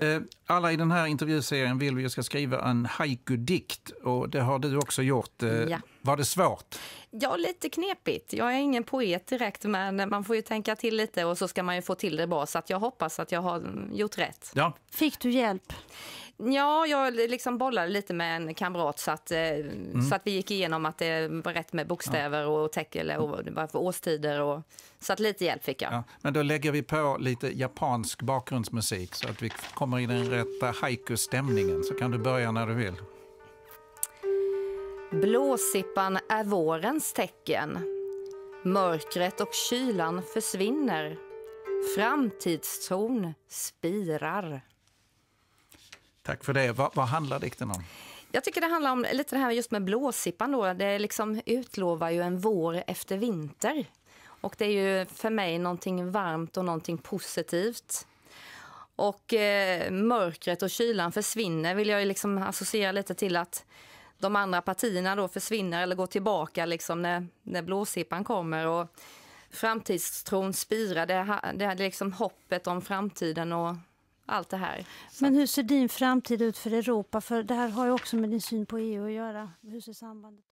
Eh, alla i den här intervjuserien vill vi ska skriva en haiku-dikt och det har du också gjort. Eh, Ja. Var det svårt? Ja, lite knepigt. Jag är ingen poet direkt, men man får ju tänka till lite och så ska man ju få till det bra. Så att jag hoppas att jag har gjort rätt. Ja, Fick du hjälp? Ja, jag liksom bollade lite med en kamrat så att, eh, så att vi gick igenom att det var rätt med bokstäver och tecken och var för årstider. Och, så att lite hjälp fick jag. ja. Men då lägger vi på lite japansk bakgrundsmusik så att vi kommer i den rätta haiku-stämningen. Så kan du börja när du vill. Blåsippan är vårens tecken. Mörkret och kylan försvinner. Framtidstron spirar. Tack för det. Vad, vad handlar dikten om? Jag tycker det handlar om lite det här just med blåsippan då. Det liksom utlovar ju en vår efter vinter. Och det är ju för mig någonting varmt och någonting positivt. Och eh, mörkret och kylan försvinner vill jag ju liksom associera lite till att de andra partierna då försvinner eller går tillbaka liksom när, när blåsippan kommer. Och framtidstron spirar, det, det är liksom hoppet om framtiden och allt det här. Så- Men hur ser din framtid ut för Europa? För det här har ju också med din syn på EU att göra. Hur ser sambandet